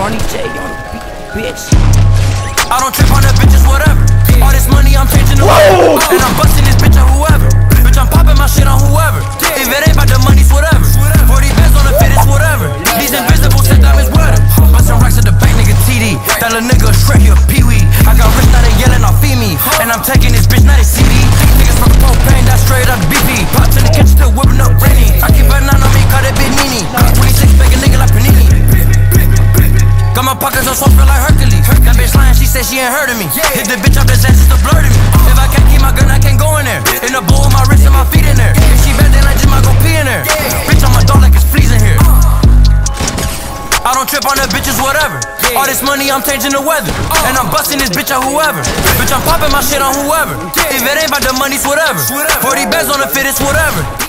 Ronny J on the bitch. I don't trip on the bitches, whatever. All this money, I'm changing the weather. And I'm busting this bitch on whoever. Bitch, I'm popping my shit on whoever. If it ain't about the money, it's whatever. 40 bands on the fit, it's whatever. These invisible set diamonds, weather. Busting racks at the bank, nigga TD. That little nigga straight here, Pee Wee. I got rich, now they yelling off feed me. And I'm taking this pockets on swole, feel like Hercules. That bitch lying, she said she ain't heard of me. Hit the bitch up, the ass just to blur to me. If I can't keep my gun, I can't go in there. In the bowl with my wrist and my feet in there. If she bad, then I just might go pee in there. Bitch, I'm a dog like it's fleas in here. I don't trip on the bitches, whatever. All this money, I'm changing the weather. Uh. And I'm busting this bitch on whoever. Bitch, I'm popping my shit on whoever. If it ain't about the money, it's whatever. 40 bands on the fit, it's whatever.